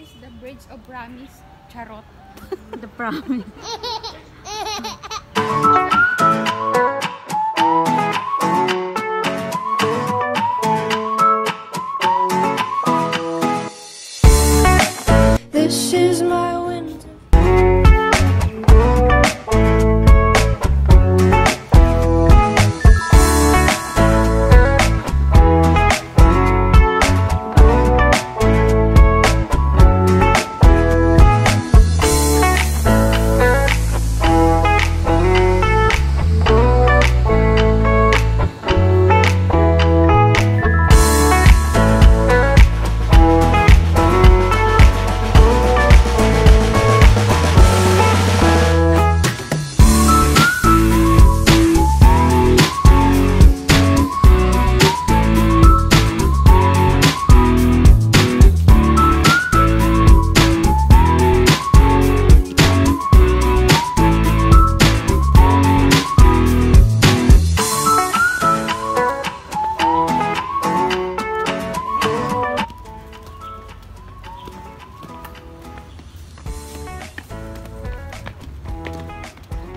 is the Bridge of Promise. Charot. The promise.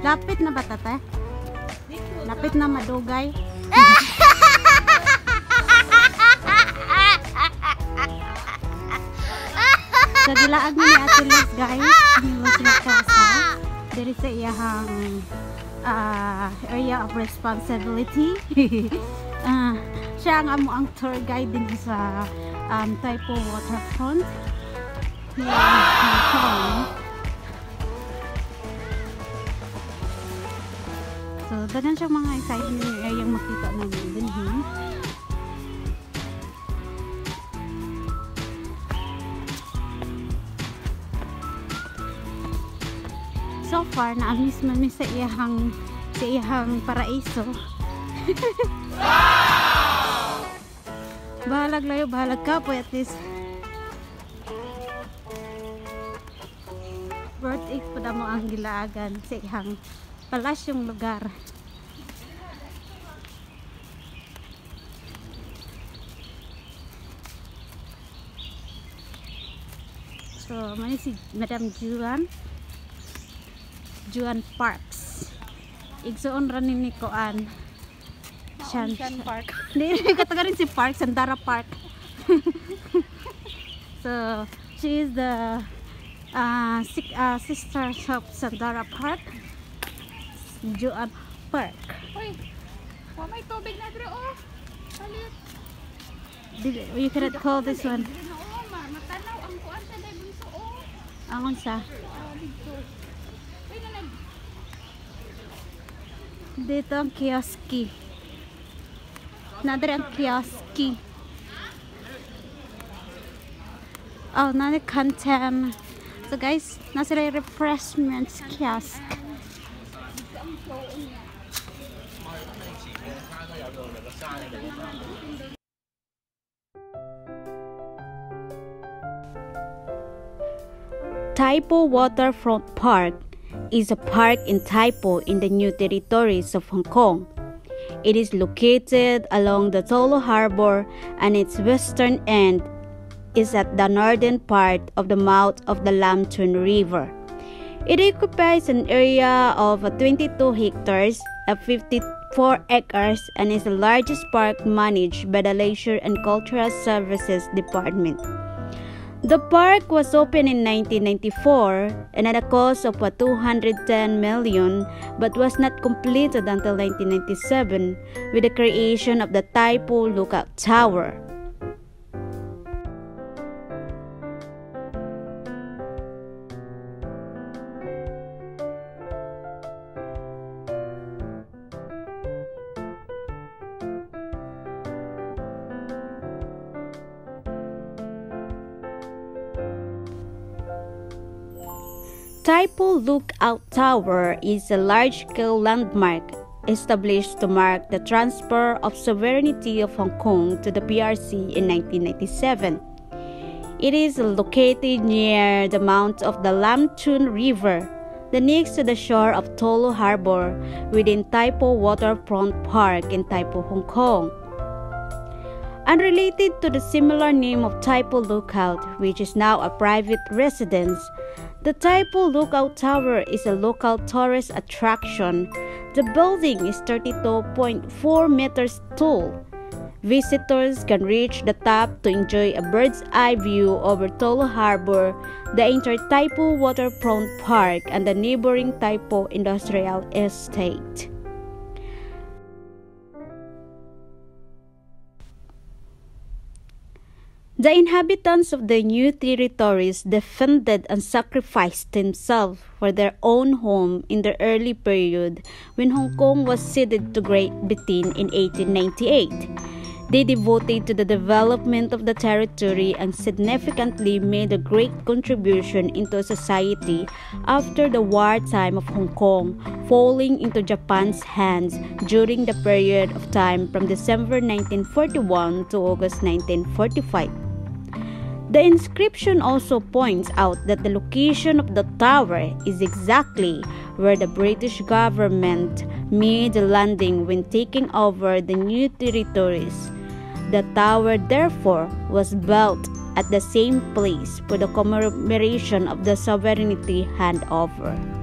Lapit na ba tate? Lapit na madugay. sa gilaag na ni Ate Liz guys, ni Muslim Casa, diri sa iyahang ah, area of responsibility. Ah, siya ang amo ang tour guide din sa um, Taipo Waterfront. Kong. So, daghan siya mga exciting area yung makita namin din. Hmm? So far, na-miss man mi sa iyahang sa iyahang paraiso. bahalag layo, bahalag ka po at least. Worth it po na mo ang gilaagan sa iyang palasyong lugar. So, mani si Madam Juan. Juan Parks. Igsuon ra ni Koan. Shan, Ocean Park. Hindi, kataga rin si Park, Sandara Park. so, she is the uh, uh, sister of Sandara Park. Juan Park. Uy, wa may tubig na dre oh. Palit. You cannot call this one. Oh. Angon sa. Ah, dito. Ang kioski. Nadre ang kioski. Oh, nani kantem. So guys, nasa refreshments kiosk. Tai Po Waterfront Park is a park in Tai Po in the new territories of Hong Kong. It is located along the Tolo Harbor and its western end is at the northern part of the mouth of the Lam Tsuen River. It occupies an area of 22 hectares of 54 acres and is the largest park managed by the Leisure and Cultural Services Department. The park was opened in 1994 and at a cost of uh, 210 million but was not completed until 1997 with the creation of the Tai Po Lookout Tower. Tai Po Lookout Tower is a large-scale landmark established to mark the transfer of sovereignty of Hong Kong to the PRC in 1997. It is located near the mouth of the Lam Tsuen River, the next to the shore of Tolo Harbor within Tai Po Waterfront Park in Tai Po, Hong Kong. Unrelated to the similar name of Tai Po Lookout, which is now a private residence, the Tai Po Lookout Tower is a local tourist attraction. The building is 32.4 meters tall. Visitors can reach the top to enjoy a bird's eye view over Tolo Harbor, the entire Tai Po Waterfront Park, and the neighboring Tai Po Industrial Estate. The inhabitants of the new territories defended and sacrificed themselves for their own home in the early period when Hong Kong was ceded to Great Britain in 1898. They devoted to the development of the territory and significantly made a great contribution into society after the wartime of Hong Kong falling into Japan's hands during the period of time from December 1941 to August 1945. The inscription also points out that the location of the tower is exactly where the British government made the landing when taking over the new territories. The tower, therefore, was built at the same place for the commemoration of the sovereignty handover.